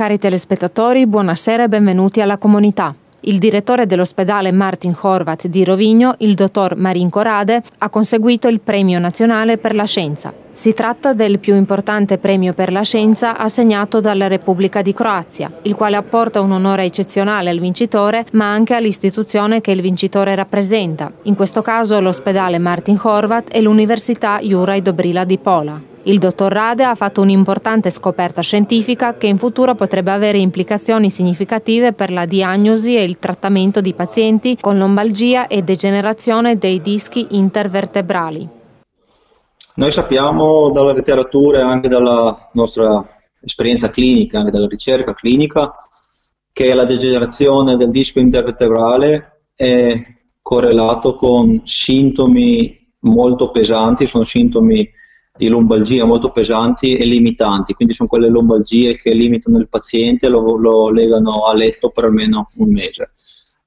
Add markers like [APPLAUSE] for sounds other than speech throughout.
Cari telespettatori, buonasera e benvenuti alla comunità. Il direttore dell'ospedale Martin Horvat di Rovigno, il dottor Marin Corade, ha conseguito il Premio Nazionale per la Scienza. Si tratta del più importante premio per la scienza assegnato dalla Repubblica di Croazia, il quale apporta un onore eccezionale al vincitore, ma anche all'istituzione che il vincitore rappresenta, in questo caso l'ospedale Martin Horvat e l'Università Juraj Dobrila di Pola. Il dottor Rade ha fatto un'importante scoperta scientifica che in futuro potrebbe avere implicazioni significative per la diagnosi e il trattamento di pazienti con lombalgia e degenerazione dei dischi intervertebrali. Noi sappiamo dalla letteratura e anche dalla nostra esperienza clinica, anche dalla ricerca clinica, che la degenerazione del disco intervertebrale è correlato con sintomi molto pesanti, sono sintomi di lombalgia molto pesanti e limitanti, quindi sono quelle lombalgie che limitano il paziente e lo, lo legano a letto per almeno un mese.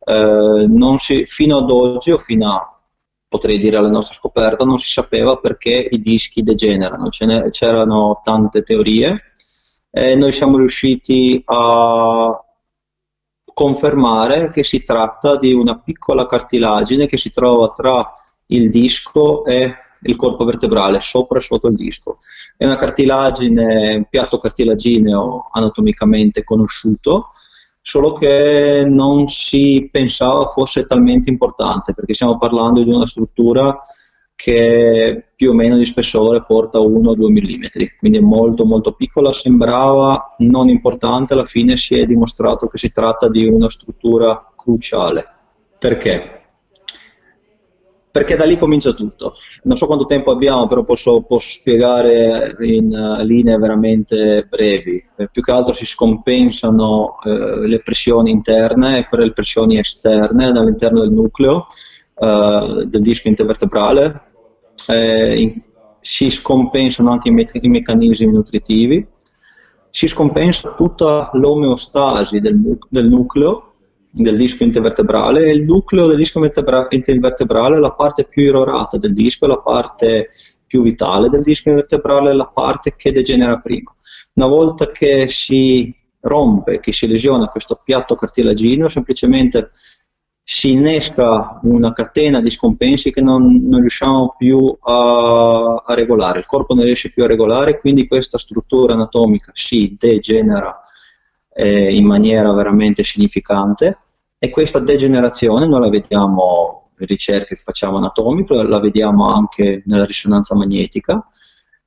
Eh, si, fino ad oggi o fino a, potrei dire alla nostra scoperta, non si sapeva perché i dischi degenerano, c'erano tante teorie e noi siamo riusciti a confermare che si tratta di una piccola cartilagine che si trova tra il disco e il corpo vertebrale, sopra e sotto il disco. È una cartilagine, un piatto cartilagineo anatomicamente conosciuto, solo che non si pensava fosse talmente importante, perché stiamo parlando di una struttura che più o meno di spessore porta 1-2 mm, quindi è molto molto piccola, sembrava non importante, alla fine si è dimostrato che si tratta di una struttura cruciale. Perché? Perché da lì comincia tutto. Non so quanto tempo abbiamo, però posso, posso spiegare in uh, linee veramente brevi. Eh, più che altro si scompensano eh, le pressioni interne per le pressioni esterne all'interno del nucleo uh, del disco intervertebrale. Eh, in, si scompensano anche i, me- i, meccanismi nutritivi. Si scompensa tutta l'omeostasi del, del nucleo del disco intervertebrale e il nucleo del disco intervertebrale è la parte più erorata del disco, la parte più vitale del disco intervertebrale, è la parte che degenera prima. Una volta che si rompe, che si lesiona questo piatto cartilagino, semplicemente si innesca una catena di scompensi che non, non riusciamo più a, a, regolare, il corpo non riesce più a regolare, quindi questa struttura anatomica si degenera eh, in maniera veramente significante e questa degenerazione noi la vediamo in ricerche che facciamo anatomiche, la vediamo anche nella risonanza magnetica,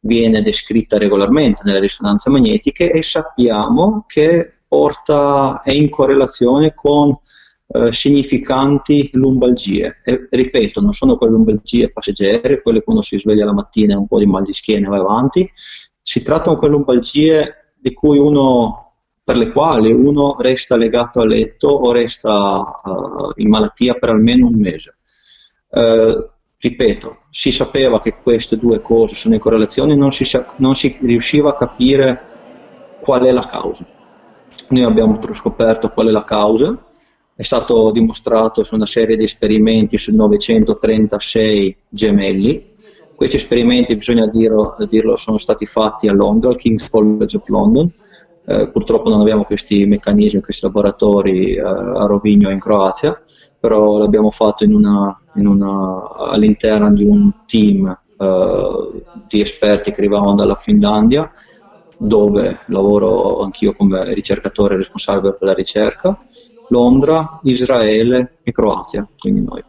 viene descritta regolarmente nelle risonanze magnetiche e sappiamo che porta, è in correlazione con eh, significanti lumbalgie. E, ripeto, non sono quelle lumbalgie passeggere, quelle quando si sveglia la mattina e un po' di mal di schiena e va avanti, si trattano di quelle lumbalgie di cui uno per le quali uno resta legato a letto o resta uh, in malattia per almeno un mese. Uh, ripeto, si sapeva che queste due cose sono in correlazione, non si, non si riusciva a capire qual è la causa. Noi abbiamo scoperto qual è la causa, è stato dimostrato su una serie di esperimenti su 936 gemelli. Questi esperimenti, bisogna dirlo, dirlo sono stati fatti a Londra, al King's College of London, eh, purtroppo non abbiamo questi meccanismi, questi laboratori eh, a Rovigno in Croazia, però l'abbiamo fatto in una, in una, all'interno di un team eh, di esperti che arrivavano dalla Finlandia, dove lavoro anch'io come ricercatore responsabile per la ricerca, Londra, Israele e Croazia, quindi noi.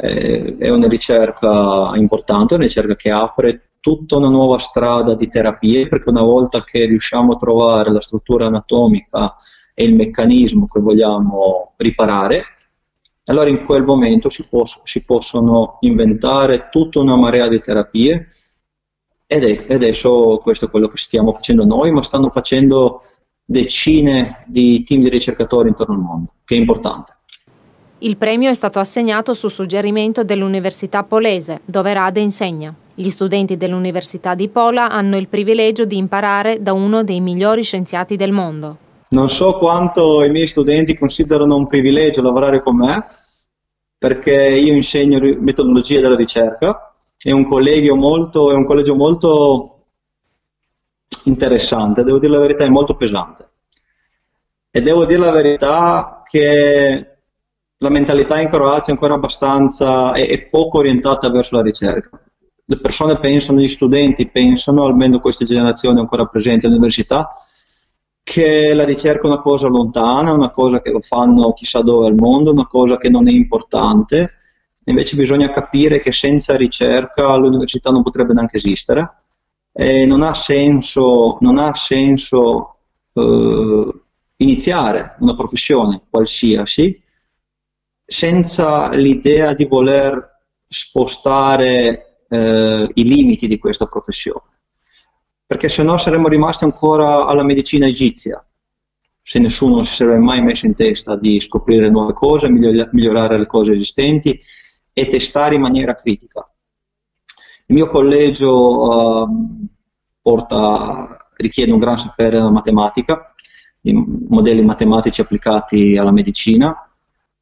Eh, è una ricerca importante, una ricerca che apre tutta una nuova strada di terapie, perché una volta che riusciamo a trovare la struttura anatomica e il meccanismo che vogliamo riparare, allora in quel momento si, poss- si possono inventare tutta una marea di terapie ed, è, adesso questo è quello che stiamo facendo noi, ma stanno facendo decine di team di ricercatori intorno al mondo, che è importante. Il premio è stato assegnato su suggerimento dell'Università Polese, dove Rade insegna. Gli studenti dell'Università di Pola hanno il privilegio di imparare da uno dei migliori scienziati del mondo. Non so quanto i miei studenti considerano un privilegio lavorare con me, perché io insegno metodologia della ricerca, è un molto, è un collegio molto interessante, devo dire la verità, è molto pesante E devo dire la verità che la mentalità in Croazia è ancora abbastanza, è, è poco orientata verso la ricerca. Le persone pensano, gli studenti pensano, almeno queste generazioni ancora presenti all'università, che la ricerca è una cosa lontana, una cosa che lo fanno chissà dove al mondo, una cosa che non è importante. Invece bisogna capire che senza ricerca l'università non potrebbe neanche esistere. E non ha senso, non ha senso eh, iniziare una professione qualsiasi senza l'idea di voler spostare eh, i limiti di questa professione perché se no saremmo rimasti ancora alla medicina egizia, se nessuno si sarebbe mai messo in testa di scoprire nuove cose, migliorare le cose esistenti e testare in maniera critica. Il mio collegio uh, porta, richiede un gran sapere della matematica, di modelli matematici applicati alla medicina,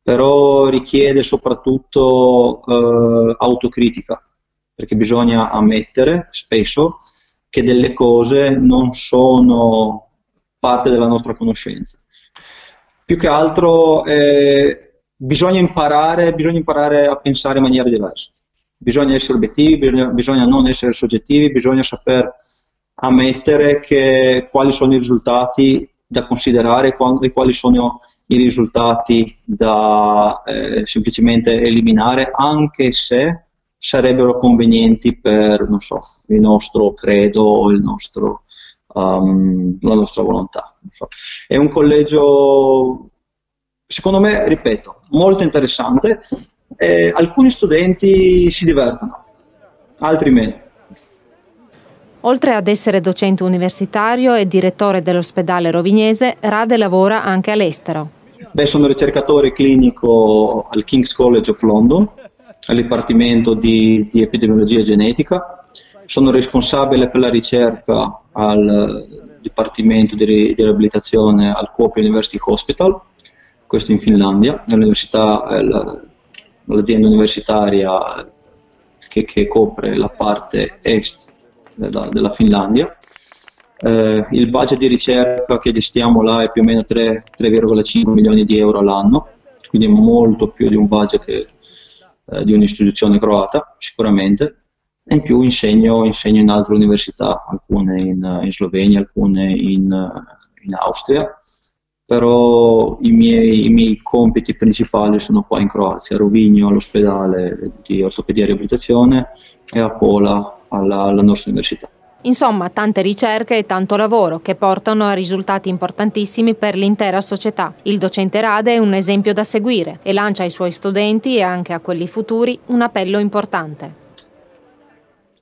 però richiede soprattutto uh, autocritica, perché bisogna ammettere spesso che delle cose non sono parte della nostra conoscenza. Più che altro eh, bisogna, imparare, bisogna imparare a pensare in maniera diversa. Bisogna essere obiettivi, bisogna, bisogna non essere soggettivi, bisogna saper ammettere che, quali sono i risultati da considerare e quali sono i risultati da eh, semplicemente eliminare, anche se sarebbero convenienti per, non so, il nostro credo o il nostro, um, la nostra volontà. So. È un collegio, secondo me, ripeto, molto interessante. Eh, alcuni studenti si divertono, altri meno. Oltre ad essere docente universitario e direttore dell'ospedale rovignese, Rade lavora anche all'estero. Beh, sono ricercatore clinico al King's College of London al Dipartimento di, di Epidemiologia Genetica, sono responsabile per la ricerca al Dipartimento di, di Riabilitazione al Kuopio University Hospital, questo in Finlandia, l'azienda universitaria che, che, copre la parte est della, della Finlandia. Eh, il budget di ricerca che gestiamo là è più o meno 3,5 milioni di euro all'anno, quindi è molto più di un budget che eh, di un'istituzione croata, sicuramente, e in più insegno, insegno in altre università, alcune in, in Slovenia, alcune in, in Austria, però i miei, i miei, compiti principali sono qua in Croazia, a Rovigno all'ospedale di ortopedia e riabilitazione e a Pola alla, alla nostra università. Insomma, tante ricerche e tanto lavoro che portano a risultati importantissimi per l'intera società. Il docente Rade è un esempio da seguire e lancia ai suoi studenti e anche a quelli futuri un appello importante.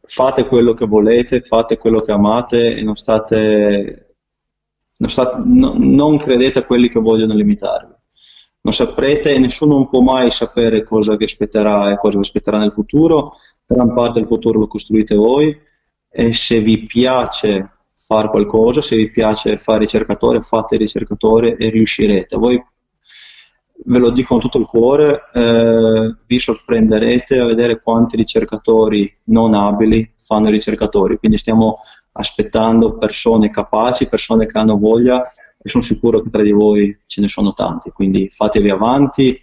Fate quello che volete, fate quello che amate e non state, non, state, no, non credete a quelli che vogliono limitarvi. Non saprete e nessuno può mai sapere cosa vi aspetterà e cosa vi aspetterà nel futuro, gran parte del futuro lo costruite voi e se vi piace fare qualcosa, se vi piace fare ricercatore, fate ricercatore e riuscirete. Voi ve lo dico con tutto il cuore, eh, vi sorprenderete a vedere quanti ricercatori non abili fanno ricercatori, quindi stiamo aspettando persone capaci, persone che hanno voglia e sono sicuro che tra di voi ce ne sono tanti, quindi fatevi avanti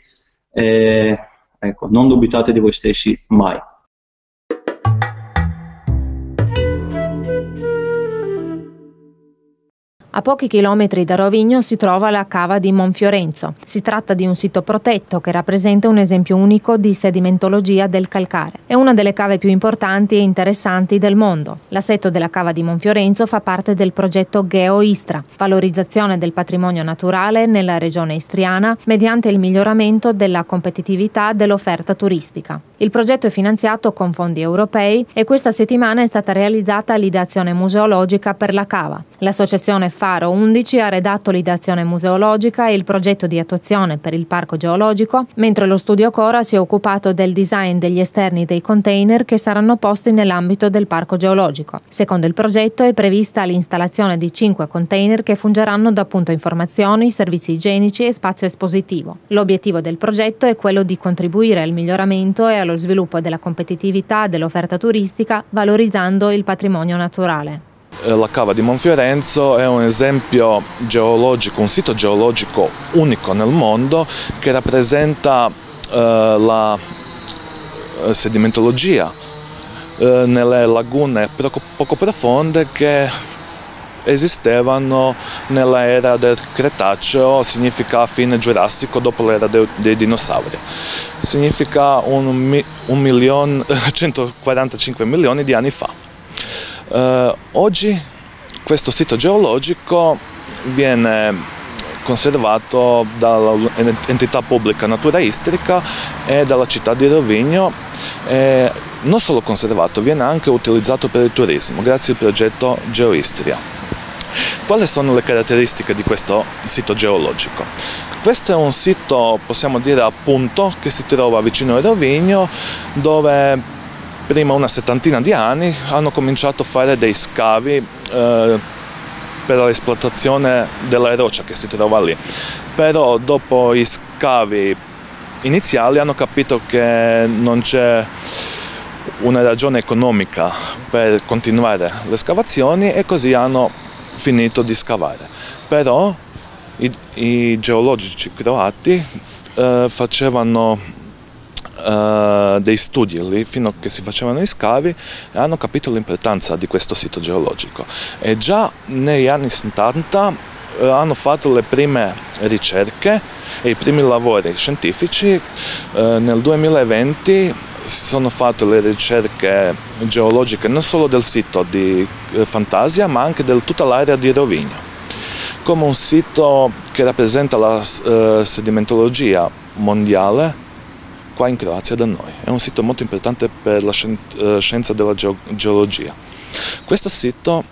e ecco, non dubitate di voi stessi mai. A pochi chilometri da Rovigno si trova la cava di Monfiorenzo. Si tratta di un sito protetto che rappresenta un esempio unico di sedimentologia del calcare. È una delle cave più importanti e interessanti del mondo. L'assetto della cava di Monfiorenzo fa parte del progetto GeoIstra, valorizzazione del patrimonio naturale nella regione istriana mediante il miglioramento della competitività dell'offerta turistica. Il progetto è finanziato con fondi europei e questa settimana è stata realizzata l'ideazione museologica per la cava. L'associazione Faro 11 ha redatto l'ideazione museologica e il progetto di attuazione per il parco geologico, mentre lo studio Cora si è occupato del design degli esterni dei container che saranno posti nell'ambito del parco geologico. Secondo il progetto è prevista l'installazione di cinque container che fungeranno da punto informazioni, servizi igienici e spazio espositivo. L'obiettivo del progetto è quello di contribuire al miglioramento e allo sviluppo della competitività dell'offerta turistica valorizzando il patrimonio naturale. Eh, la cava di Monfiorenzo è un esempio geologico, un sito geologico unico nel mondo che rappresenta eh, la eh, sedimentologia eh, nelle lagune poco profonde che esistevano nell'era del Cretaceo, significa fine giurassico dopo l'era dei, dei dinosauri. Significa un, un milione, [LAUGHS] 145 milioni di anni fa. Uh, oggi questo sito geologico viene conservato dall'entità pubblica Natura Istrica e dalla città di Rovigno. E non solo conservato, viene anche utilizzato per il turismo grazie al progetto GeoIstria. Quali sono le caratteristiche di questo sito geologico? Questo è un sito, possiamo dire a punto, che si trova vicino a Rovigno, dove prima una settantina di anni hanno cominciato a fare dei scavi eh, per l'esplotazione della roccia che si trova lì. Però dopo i scavi iniziali hanno capito che non c'è una ragione economica per continuare le scavazioni e così hanno finito di scavare. Però i, i geologici croati eh, facevano dei studi lì fino a che si facevano gli scavi hanno capito l'importanza di questo sito geologico. E già negli anni 70 uh, hanno fatto le prime ricerche e i primi lavori scientifici. Uh, nel 2020 si sono fatte le ricerche geologiche non solo del sito di Fantasia ma anche di tutta l'area di Rovigno come un sito che rappresenta la sedimentologia mondiale qua in Croazia da noi. È un sito molto importante per la eh, scienza della geologia. Questo sito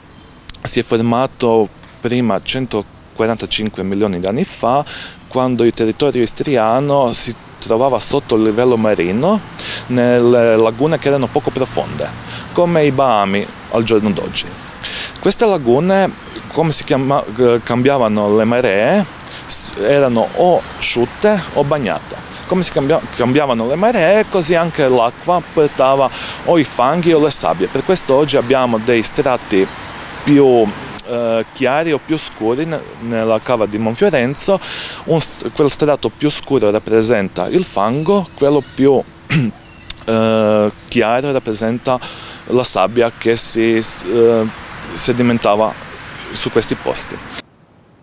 si è formato prima 145 milioni di anni fa, quando il territorio istriano si trovava sotto il livello marino nelle lagune che erano poco profonde, come i Bahami al giorno d'oggi. Queste lagune, come si chiama, eh, cambiavano le maree, erano o asciutte o bagnate come si cambia, cambiavano le maree, così anche l'acqua portava o i fanghi o le sabbie. Per questo oggi abbiamo dei strati più eh, chiari o più scuri nella cava di Monfiorenzo. Un, quel strato più scuro rappresenta il fango, quello più [CLEARS THROAT] eh, chiaro rappresenta la sabbia che si eh, sedimentava su questi posti.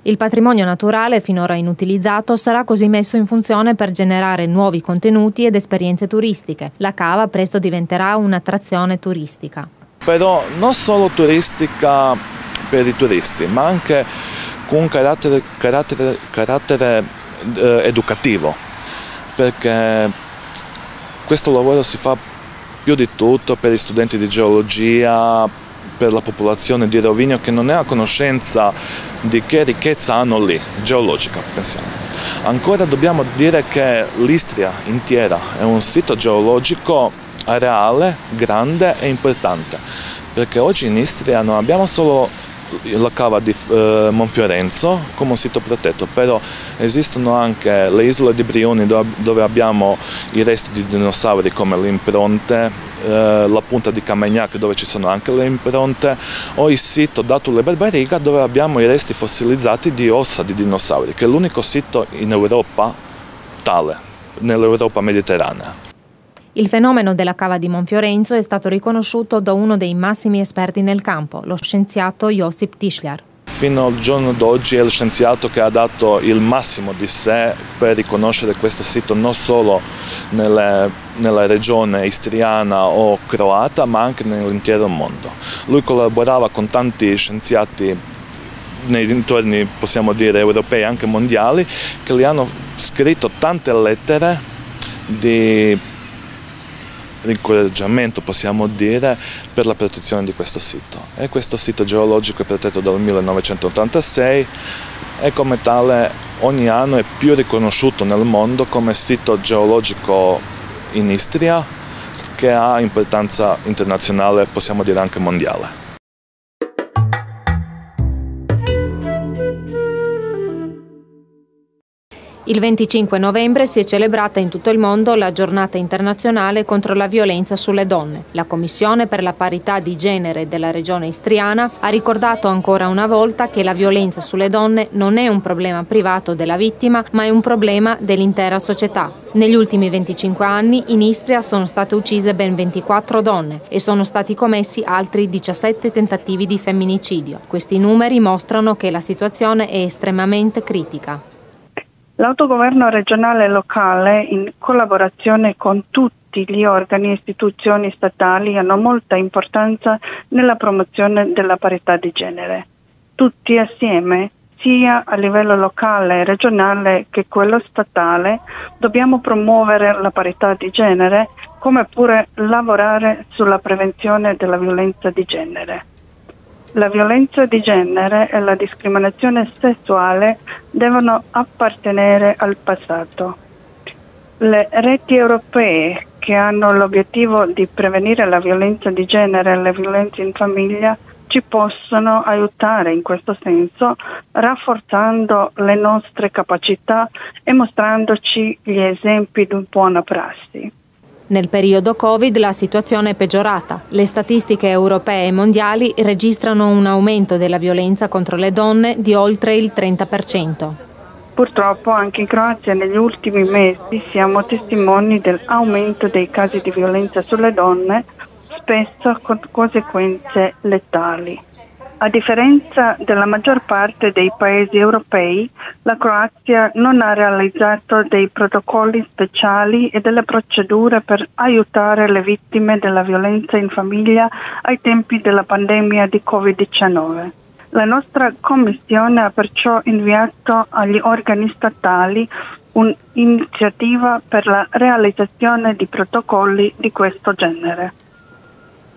Il patrimonio naturale finora inutilizzato sarà così messo in funzione per generare nuovi contenuti ed esperienze turistiche. La cava presto diventerà un'attrazione turistica. Però non solo turistica per i turisti, ma anche con carattere, carattere, carattere eh, educativo, perché questo lavoro si fa più di tutto per gli studenti di geologia, per la popolazione di Rovigno che non è a conoscenza di che ricchezza hanno lì, geologica pensiamo. Ancora dobbiamo dire che l'Istria intera è un sito geologico reale, grande e importante, perché oggi in Istria non abbiamo solo la cava di eh, Monfiorenzo come sito protetto, però esistono anche le isole di Brioni dove abbiamo i resti di dinosauri come le impronte, eh, la punta di Camagnac dove ci sono anche le impronte, o il sito Datule Barbariga dove abbiamo i resti fossilizzati di ossa di dinosauri, che è l'unico sito in Europa tale, nell'Europa mediterranea. Il fenomeno della cava di Monfiorenzo è stato riconosciuto da uno dei massimi esperti nel campo, lo scienziato Josip Tischler. Fino al giorno d'oggi è lo scienziato che ha dato il massimo di sé per riconoscere questo sito non solo nelle, nella regione istriana o croata, ma anche nell'intero mondo. Lui collaborava con tanti scienziati nei dintorni, possiamo dire, europei, anche mondiali, che gli hanno scritto tante lettere di incoraggiamento, possiamo dire, per la protezione di questo sito. E questo sito geologico è protetto dal 1986 e come tale ogni anno è più riconosciuto nel mondo come sito geologico in Istria che ha importanza internazionale, possiamo dire anche mondiale. Il 25 novembre si è celebrata in tutto il mondo la giornata internazionale contro la violenza sulle donne. La Commissione per la parità di genere della regione istriana ha ricordato ancora una volta che la violenza sulle donne non è un problema privato della vittima, ma è un problema dell'intera società. Negli ultimi 25 anni in Istria sono state uccise ben 24 donne e sono stati commessi altri 17 tentativi di femminicidio. Questi numeri mostrano che la situazione è estremamente critica. L'autogoverno regionale e locale, in collaborazione con tutti gli organi e istituzioni statali, hanno molta importanza nella promozione della parità di genere. Tutti assieme, sia a livello locale, regionale che quello statale, dobbiamo promuovere la parità di genere come pure lavorare sulla prevenzione della violenza di genere. La violenza di genere e la discriminazione sessuale devono appartenere al passato. Le reti europee che hanno l'obiettivo di prevenire la violenza di genere e le violenze in famiglia ci possono aiutare in questo senso, rafforzando le nostre capacità e mostrandoci gli esempi di buona prassi. Nel periodo Covid la situazione è peggiorata. Le statistiche europee e mondiali registrano un aumento della violenza contro le donne di oltre il 30%. Purtroppo anche in Croazia negli ultimi mesi siamo testimoni dell'aumento dei casi di violenza sulle donne, spesso con conseguenze letali. A differenza della maggior parte dei paesi europei, la Croazia non ha realizzato dei protocolli speciali e delle procedure per aiutare le vittime della violenza in famiglia ai tempi della pandemia di Covid-19. La nostra Commissione ha perciò inviato agli organi statali un'iniziativa per la realizzazione di protocolli di questo genere.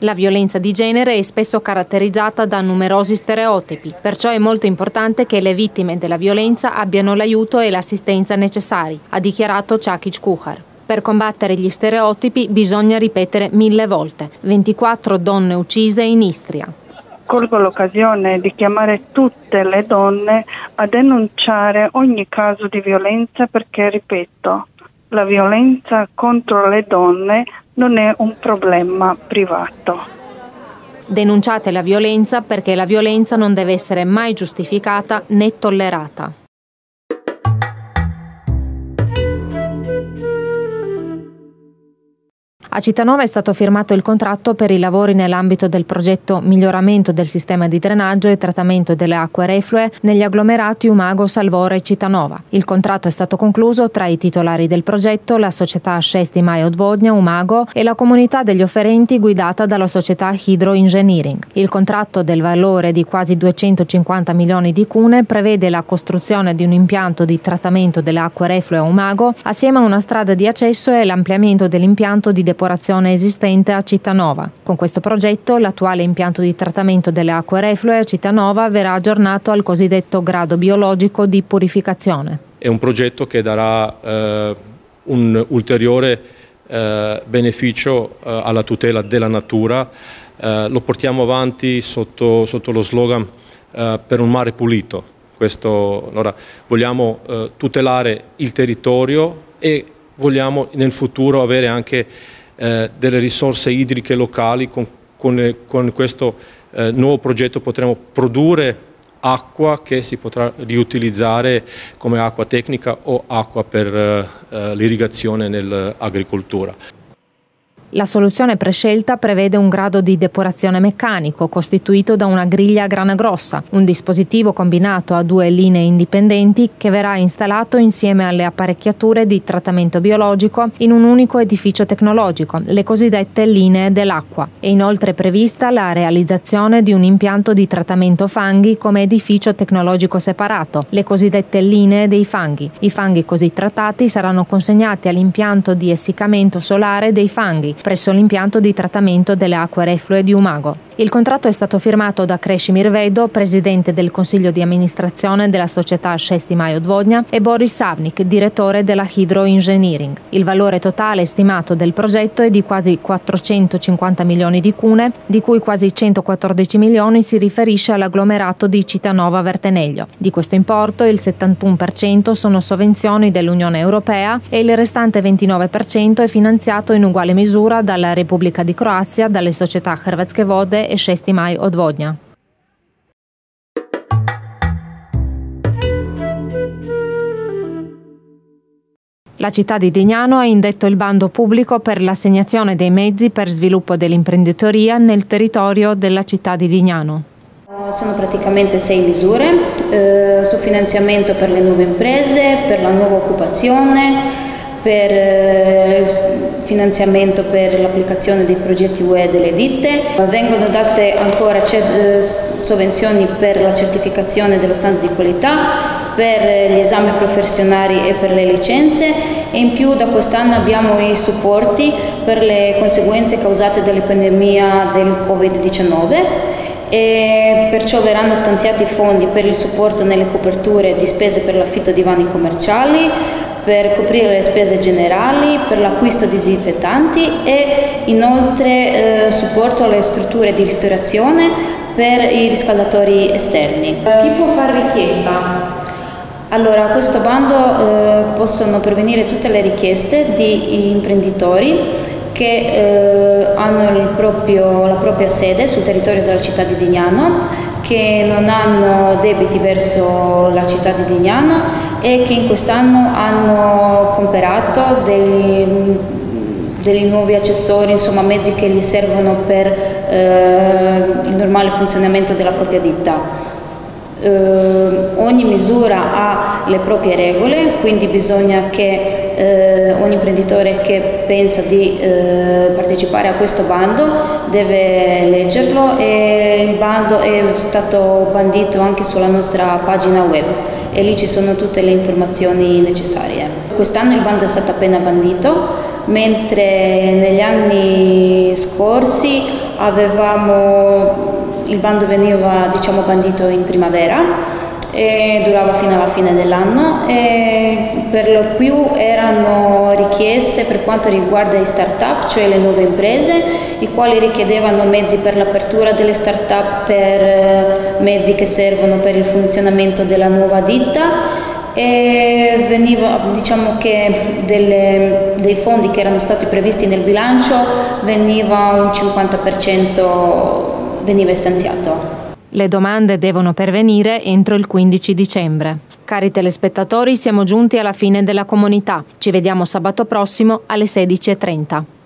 La violenza di genere è spesso caratterizzata da numerosi stereotipi, perciò è molto importante che le vittime della violenza abbiano l'aiuto e l'assistenza necessari, ha dichiarato Chakic Kuhar. Per combattere gli stereotipi bisogna ripetere mille volte 24 donne uccise in Istria. Colgo l'occasione di chiamare tutte le donne a denunciare ogni caso di violenza perché, ripeto, la violenza contro le donne non è un problema privato. Denunciate la violenza perché la violenza non deve essere mai giustificata né tollerata. A Cittànova è stato firmato il contratto per i lavori nell'ambito del progetto Miglioramento del sistema di drenaggio e trattamento delle acque reflue negli agglomerati Umago, Salvore e Cittànova. Il contratto è stato concluso tra i titolari del progetto, la società Scesti Mai Odvodnia Umago e la comunità degli offerenti guidata dalla società Hydro Engineering. Il contratto del valore di quasi 250 milioni di cune prevede la costruzione di un impianto di trattamento delle acque reflue a Umago assieme a una strada di accesso e l'ampliamento dell'impianto di depurazione depurazione esistente a Cittanova. Con questo progetto l'attuale impianto di trattamento delle acque reflue a Cittanova verrà aggiornato al cosiddetto grado biologico di purificazione. È un progetto che darà eh, un ulteriore eh, beneficio eh, alla tutela della natura. Eh, lo portiamo avanti sotto, sotto lo slogan eh, per un mare pulito. Questo, allora, vogliamo eh, tutelare il territorio e vogliamo nel futuro avere anche eh, delle risorse idriche locali, con, con, con questo eh, nuovo progetto potremo produrre acqua che si potrà riutilizzare come acqua tecnica o acqua per eh, eh l'irrigazione nell'agricoltura. La soluzione prescelta prevede un grado di depurazione meccanico costituito da una griglia a grana grossa, un dispositivo combinato a due linee indipendenti che verrà installato insieme alle apparecchiature di trattamento biologico in un unico edificio tecnologico, le cosiddette linee dell'acqua. È inoltre prevista la realizzazione di un impianto di trattamento fanghi come edificio tecnologico separato, le cosiddette linee dei fanghi. I fanghi così trattati saranno consegnati all'impianto di essiccamento solare dei fanghi presso l'impianto di trattamento delle acque reflue di Umago. Il contratto è stato firmato da Krešimir Vedo, presidente del consiglio di amministrazione della società Šesti Maj Odvodnja, e Boris Savnik, direttore della Hydro Engineering. Il valore totale stimato del progetto è di quasi 450 milioni di cune, di cui quasi 114 milioni si riferisce all'agglomerato di Citanova Verteneglio. Di questo importo il 71% sono sovvenzioni dell'Unione Europea e il restante 29% è finanziato in uguale misura dalla Repubblica di Croazia, dalle società Hrvatske Vode e Šesti Maj Odvodnja. La città di Dignano ha indetto il bando pubblico per l'assegnazione dei mezzi per sviluppo dell'imprenditoria nel territorio della città di Dignano. Sono praticamente sei misure eh, su finanziamento per le nuove imprese, per la nuova occupazione, per eh, finanziamento per l'applicazione dei progetti UE delle ditte. Vengono date ancora eh, sovvenzioni per la certificazione dello standard di qualità, per gli esami professionali e per le licenze e in più da quest'anno abbiamo i supporti per le conseguenze causate dall'epidemia del Covid-19 e perciò verranno stanziati fondi per il supporto nelle coperture di spese per l'affitto di vani commerciali, per coprire le spese generali, per l'acquisto di disinfettanti e inoltre eh, supporto alle strutture di ristorazione per i riscaldatori esterni. Chi può fare richiesta? Allora, a questo bando eh, possono pervenire tutte le richieste di imprenditori che eh, hanno proprio, la propria sede sul territorio della città di Dignano, che non hanno debiti verso la città di Dignano e che in quest'anno hanno comprato dei, dei nuovi accessori, insomma mezzi che gli servono per eh, il normale funzionamento della propria ditta. Uh, ogni misura ha le proprie regole, quindi bisogna che uh, ogni imprenditore che pensa di uh, partecipare a questo bando deve leggerlo e il bando è stato bandito anche sulla nostra pagina web e lì ci sono tutte le informazioni necessarie. Quest'anno il bando è stato appena bandito, mentre negli anni scorsi avevamo il bando veniva diciamo, bandito in primavera e durava fino alla fine dell'anno e per lo più erano richieste per quanto riguarda i start-up, cioè le nuove imprese, i quali richiedevano mezzi per l'apertura delle start-up, per eh, mezzi che servono per il funzionamento della nuova ditta e veniva, diciamo che delle, dei fondi che erano stati previsti nel bilancio veniva un 50% veniva stanziato. Le domande devono pervenire entro il 15 dicembre. Cari telespettatori, siamo giunti alla fine della comunità. Ci vediamo sabato prossimo alle 16.30.